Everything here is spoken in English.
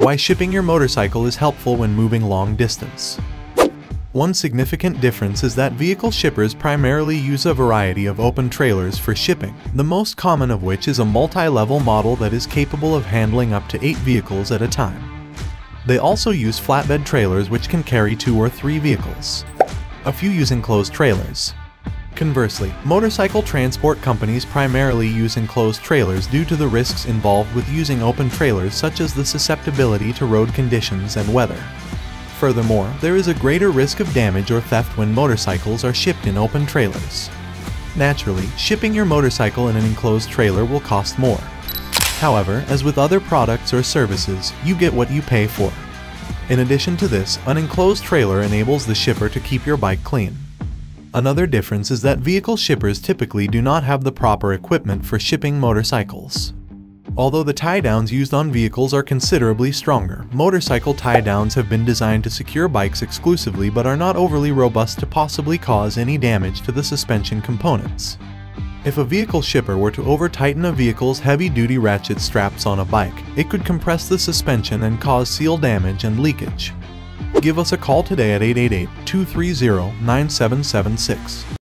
Why shipping your motorcycle is helpful when moving long distance. One significant difference is that vehicle shippers primarily use a variety of open trailers for shipping, the most common of which is a multi-level model that is capable of handling up to 8 vehicles at a time. They also use flatbed trailers which can carry 2 or 3 vehicles. A few use enclosed trailers. Conversely, motorcycle transport companies primarily use enclosed trailers due to the risks involved with using open trailers such as the susceptibility to road conditions and weather. Furthermore, there is a greater risk of damage or theft when motorcycles are shipped in open trailers. Naturally, shipping your motorcycle in an enclosed trailer will cost more. However, as with other products or services, you get what you pay for. In addition to this, an enclosed trailer enables the shipper to keep your bike clean. Another difference is that vehicle shippers typically do not have the proper equipment for shipping motorcycles. Although the tie-downs used on vehicles are considerably stronger, motorcycle tie-downs have been designed to secure bikes exclusively but are not overly robust to possibly cause any damage to the suspension components. If a vehicle shipper were to over-tighten a vehicle's heavy-duty ratchet straps on a bike, it could compress the suspension and cause seal damage and leakage. Give us a call today at 888-230-9776.